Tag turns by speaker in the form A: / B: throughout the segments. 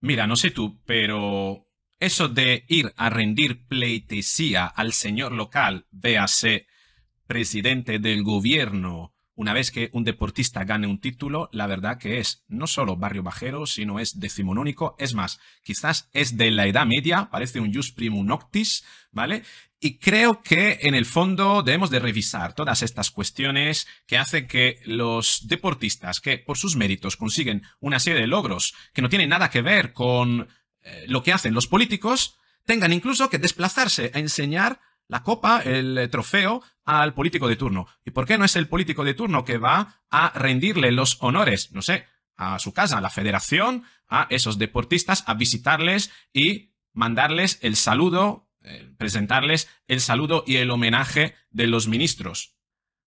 A: Mira, no sé tú, pero eso de ir a rendir pleitesía al señor local, véase presidente del gobierno, una vez que un deportista gane un título, la verdad que es no solo barrio bajero, sino es decimonónico. Es más, quizás es de la Edad Media, parece un jus primum noctis, ¿vale? Y creo que en el fondo debemos de revisar todas estas cuestiones que hacen que los deportistas que por sus méritos consiguen una serie de logros que no tienen nada que ver con eh, lo que hacen los políticos, tengan incluso que desplazarse a enseñar la copa, el trofeo, al político de turno. ¿Y por qué no es el político de turno que va a rendirle los honores, no sé, a su casa, a la federación, a esos deportistas, a visitarles y mandarles el saludo, eh, presentarles el saludo y el homenaje de los ministros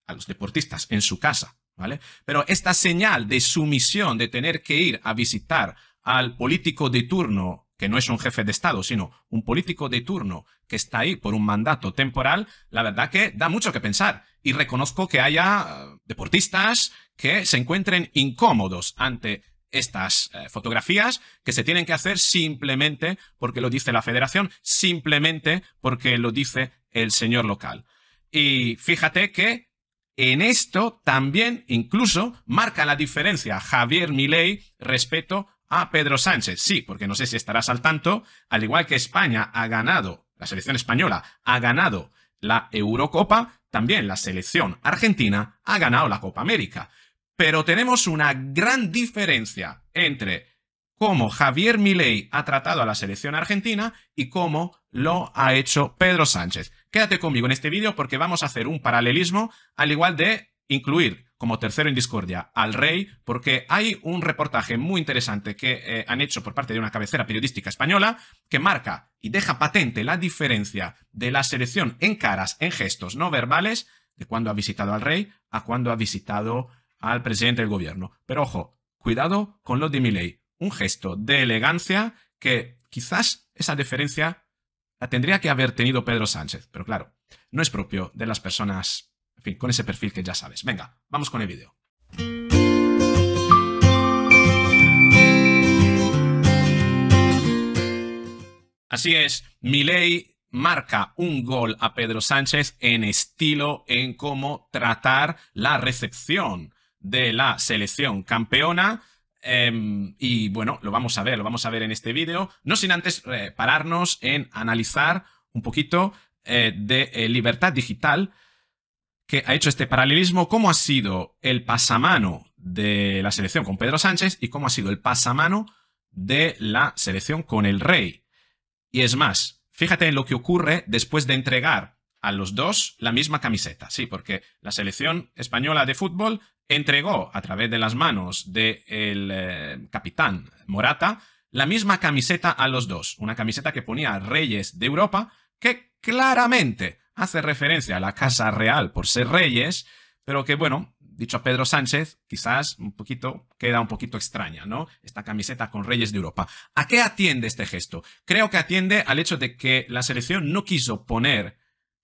A: a los deportistas en su casa, ¿vale? Pero esta señal de sumisión, de tener que ir a visitar al político de turno que no es un jefe de Estado, sino un político de turno que está ahí por un mandato temporal, la verdad que da mucho que pensar. Y reconozco que haya deportistas que se encuentren incómodos ante estas eh, fotografías que se tienen que hacer simplemente porque lo dice la federación, simplemente porque lo dice el señor local. Y fíjate que en esto también incluso marca la diferencia Javier Milei respecto a Pedro Sánchez. Sí, porque no sé si estarás al tanto, al igual que España ha ganado, la selección española ha ganado la Eurocopa, también la selección argentina ha ganado la Copa América. Pero tenemos una gran diferencia entre cómo Javier Milei ha tratado a la selección argentina y cómo lo ha hecho Pedro Sánchez. Quédate conmigo en este vídeo porque vamos a hacer un paralelismo al igual de incluir como tercero en discordia al rey, porque hay un reportaje muy interesante que eh, han hecho por parte de una cabecera periodística española que marca y deja patente la diferencia de la selección en caras, en gestos no verbales, de cuando ha visitado al rey a cuando ha visitado al presidente del gobierno. Pero ojo, cuidado con lo de Milley, un gesto de elegancia que quizás esa diferencia la tendría que haber tenido Pedro Sánchez, pero claro, no es propio de las personas con ese perfil que ya sabes. Venga, vamos con el vídeo. Así es, Milei marca un gol a Pedro Sánchez en estilo en cómo tratar la recepción de la selección campeona. Em, y bueno, lo vamos a ver, lo vamos a ver en este vídeo, no sin antes eh, pararnos en analizar un poquito eh, de eh, libertad digital que ha hecho este paralelismo, cómo ha sido el pasamano de la selección con Pedro Sánchez y cómo ha sido el pasamano de la selección con el rey. Y es más, fíjate en lo que ocurre después de entregar a los dos la misma camiseta. Sí, porque la selección española de fútbol entregó a través de las manos del eh, capitán Morata la misma camiseta a los dos. Una camiseta que ponía Reyes de Europa que claramente hace referencia a la Casa Real por ser reyes, pero que, bueno, dicho a Pedro Sánchez, quizás un poquito, queda un poquito extraña, ¿no? Esta camiseta con reyes de Europa. ¿A qué atiende este gesto? Creo que atiende al hecho de que la selección no quiso poner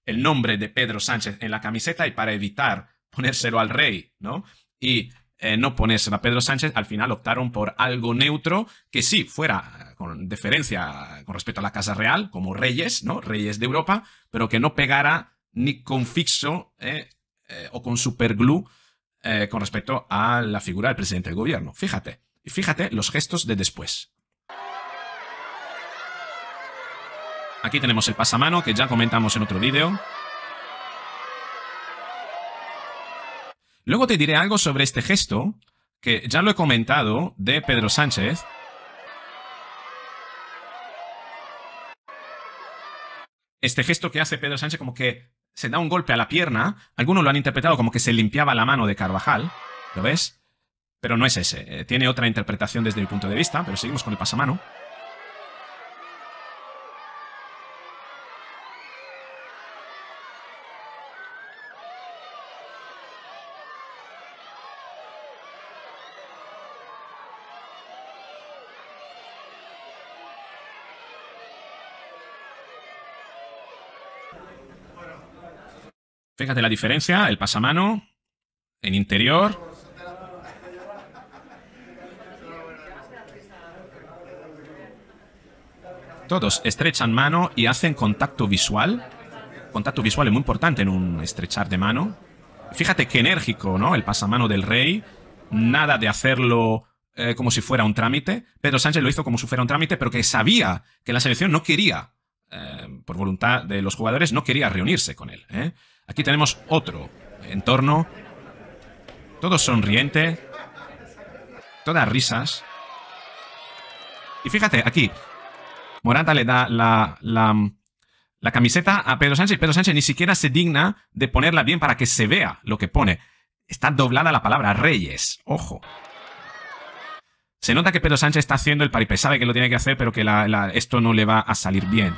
A: el nombre de Pedro Sánchez en la camiseta y para evitar ponérselo al rey, ¿no? Y eh, no ponérselo a Pedro Sánchez, al final optaron por algo neutro que sí fuera con deferencia con respecto a la Casa Real, como reyes, ¿no? Reyes de Europa, pero que no pegara ni con fixo eh, eh, o con superglue eh, con respecto a la figura del presidente del gobierno. Fíjate, y fíjate los gestos de después. Aquí tenemos el pasamano que ya comentamos en otro vídeo. Luego te diré algo sobre este gesto, que ya lo he comentado, de Pedro Sánchez, este gesto que hace Pedro Sánchez como que se da un golpe a la pierna. Algunos lo han interpretado como que se limpiaba la mano de Carvajal. ¿Lo ves? Pero no es ese. Eh, tiene otra interpretación desde mi punto de vista, pero seguimos con el pasamano. Fíjate la diferencia, el pasamano en interior. Todos estrechan mano y hacen contacto visual. Contacto visual es muy importante en un estrechar de mano. Fíjate qué enérgico, ¿no? El pasamano del rey. Nada de hacerlo eh, como si fuera un trámite. Pedro Sánchez lo hizo como si fuera un trámite, pero que sabía que la selección no quería, eh, por voluntad de los jugadores, no quería reunirse con él. ¿eh? Aquí tenemos otro entorno. Todo sonriente. Todas risas. Y fíjate, aquí. Morata le da la, la, camiseta a Pedro Sánchez. Pedro Sánchez ni siquiera se digna de ponerla bien para que se vea lo que pone. Está doblada la palabra Reyes. Ojo. Se nota que Pedro Sánchez está haciendo el paripé. Sabe que lo tiene que hacer, pero que esto no le va a salir bien.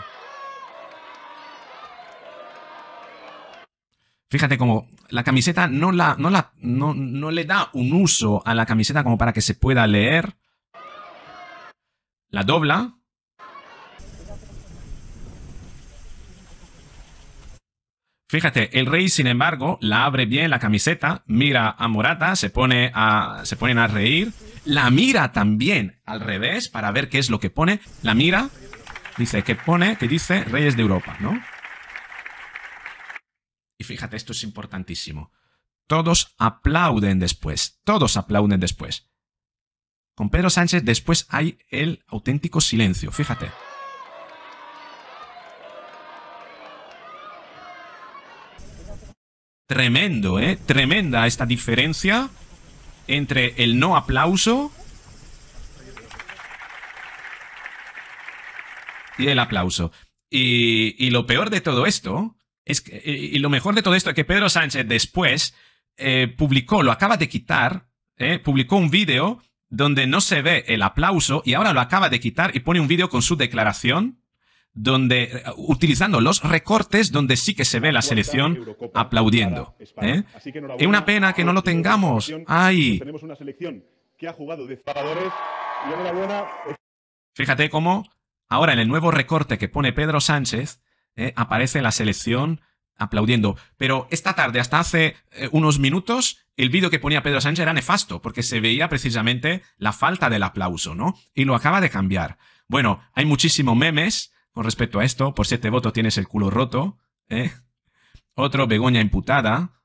A: Fíjate como la camiseta no, la, no, la, no, no le da un uso a la camiseta como para que se pueda leer. La dobla. Fíjate, el rey, sin embargo, la abre bien la camiseta, mira a Morata, se, pone a, se ponen a reír, la mira también al revés para ver qué es lo que pone, la mira, dice que pone, que dice Reyes de Europa, ¿no? Y fíjate, esto es importantísimo. Todos aplauden después, todos aplauden después. Con Pedro Sánchez después hay el auténtico silencio, fíjate. Tremendo, ¿eh? Tremenda esta diferencia entre el no aplauso y el aplauso. Y, lo peor de todo esto es que, y lo mejor de todo esto es que Pedro Sánchez después eh, publicó, lo acaba de quitar, eh, publicó un vídeo donde no se ve el aplauso y ahora lo acaba de quitar y pone un vídeo con su declaración donde eh, utilizando los recortes donde sí que se ve la selección aplaudiendo. ¿eh? Es una pena que no lo tengamos. ¡Ay! Fíjate cómo ahora en el nuevo recorte que pone Pedro Sánchez ¿eh? aparece la selección aplaudiendo. Pero esta tarde, hasta hace unos minutos, el vídeo que ponía Pedro Sánchez era nefasto, porque se veía precisamente la falta del aplauso, ¿no? Y lo acaba de cambiar. Bueno, hay muchísimos memes con respecto a esto. Por siete votos tienes el culo roto. ¿eh? Otro, Begoña imputada.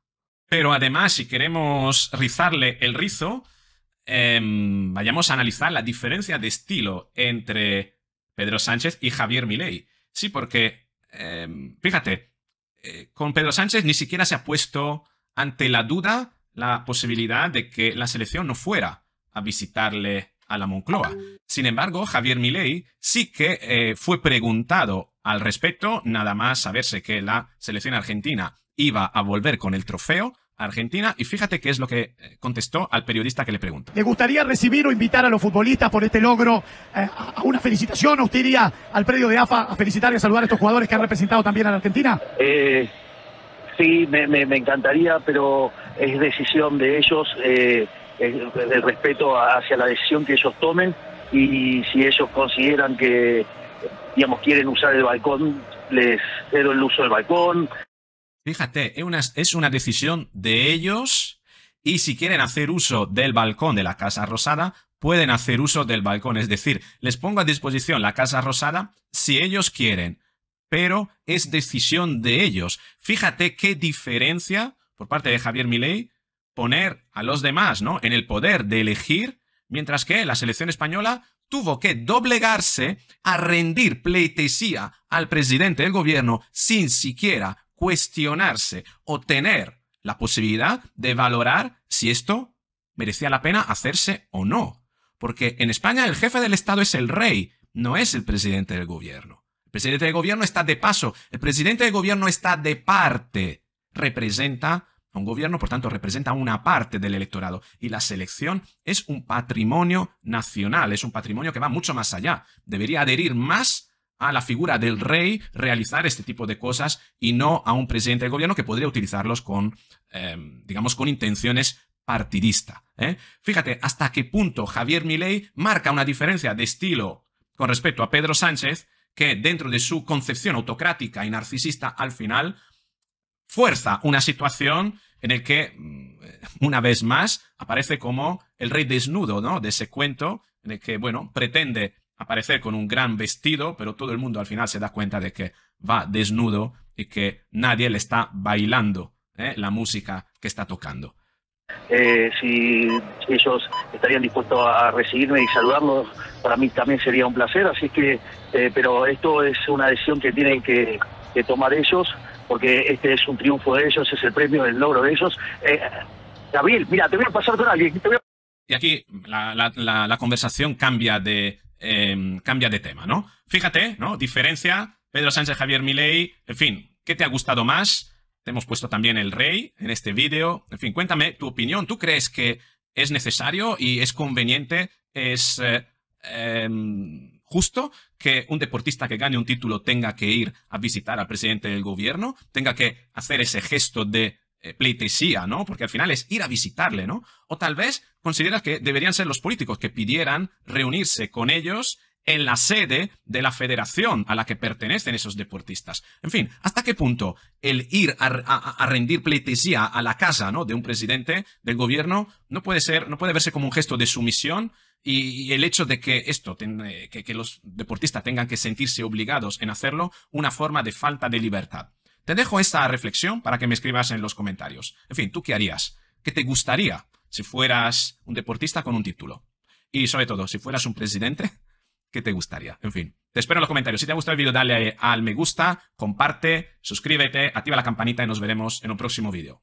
A: Pero además, si queremos rizarle el rizo, em, vayamos a analizar la diferencia de estilo entre Pedro Sánchez y Javier Milei. Sí, porque, em, fíjate, eh, con Pedro Sánchez ni siquiera se ha puesto ante la duda la posibilidad de que la selección no fuera a visitarle a la Moncloa. Sin embargo, Javier Milei sí que eh, fue preguntado al respecto, nada más saberse que la selección argentina iba a volver con el trofeo Argentina y fíjate qué es lo que eh, contestó al periodista que le preguntó.
B: ¿Le gustaría recibir o invitar a los futbolistas por este logro eh, a una felicitación o usted iría al predio de AFA a felicitar y a saludar a estos jugadores que han representado también a la Argentina?
C: sí, me, me, encantaría, pero es decisión de ellos el respeto hacia la decisión que ellos tomen y si ellos consideran que, digamos, quieren usar el balcón, les cedo el uso del balcón.
A: Fíjate, es una, decisión de ellos y si quieren hacer uso del balcón de la Casa Rosada, pueden hacer uso del balcón. Es decir, les pongo a disposición la Casa Rosada si ellos quieren, pero es decisión de ellos. Fíjate qué diferencia por parte de Javier Milei poner a los demás ¿no? en el poder de elegir, mientras que la selección española tuvo que doblegarse a rendir pleitesía al presidente del gobierno sin siquiera cuestionarse o tener la posibilidad de valorar si esto merecía la pena hacerse o no. Porque en España el jefe del Estado es el rey, no es el presidente del gobierno. El presidente del gobierno está de paso, el presidente del gobierno está de parte, representa un gobierno, por tanto, representa una parte del electorado y la selección es un patrimonio nacional, es un patrimonio que va mucho más allá. Debería adherir más a la figura del rey realizar este tipo de cosas y no a un presidente del gobierno que podría utilizarlos con, em, digamos, con intenciones partidistas. ¿eh? Fíjate hasta qué punto Javier Milei marca una diferencia de estilo con respecto a Pedro Sánchez que dentro de su concepción autocrática y narcisista al final fuerza una situación en el que, mm, una vez más, aparece como el rey desnudo, ¿no? De ese cuento, en el que, bueno, pretende aparecer con un gran vestido, pero todo el mundo al final se da cuenta de que va desnudo y que nadie le está bailando ¿eh? la música que está tocando.
C: Eh, si ellos estarían dispuestos a recibirme y saludarlos, para mí también sería un placer. Así que, eh, pero esto es una decisión que tienen que, tomar ellos, porque este es un triunfo de ellos, es el premio del logro de ellos. Eh, Gabriel, mira, te voy a pasar con alguien.
A: Y aquí la, conversación cambia de, em, cambia de tema, ¿no? Fíjate, ¿no? Diferencia, Pedro Sánchez, Javier Milei, en fin, ¿qué te ha gustado más? Te hemos puesto también el rey en este vídeo. En fin, cuéntame tu opinión. ¿Tú crees que es necesario y es conveniente, es eh, em, justo que un deportista que gane un título tenga que ir a visitar al presidente del gobierno, tenga que hacer ese gesto de eh, pleitesía, ¿no? Porque al final es ir a visitarle, ¿no? O tal vez consideras que deberían ser los políticos que pidieran reunirse con ellos en la sede de la federación a la que pertenecen esos deportistas. En fin, ¿hasta qué punto el ir a, rendir pleitesía a la casa ¿no? de un presidente del gobierno no puede ser, no puede verse como un gesto de sumisión y, el hecho de que esto, que, que los deportistas tengan que sentirse obligados en hacerlo, una forma de falta de libertad? Te dejo esta reflexión para que me escribas en los comentarios. En fin, ¿tú qué harías? ¿Qué te gustaría si fueras un deportista con un título? Y sobre todo, si fueras un presidente, ¿Qué te gustaría? En fin, te espero en los comentarios. Si te ha gustado el vídeo, dale al me gusta, comparte, suscríbete, activa la campanita y nos veremos en un próximo vídeo.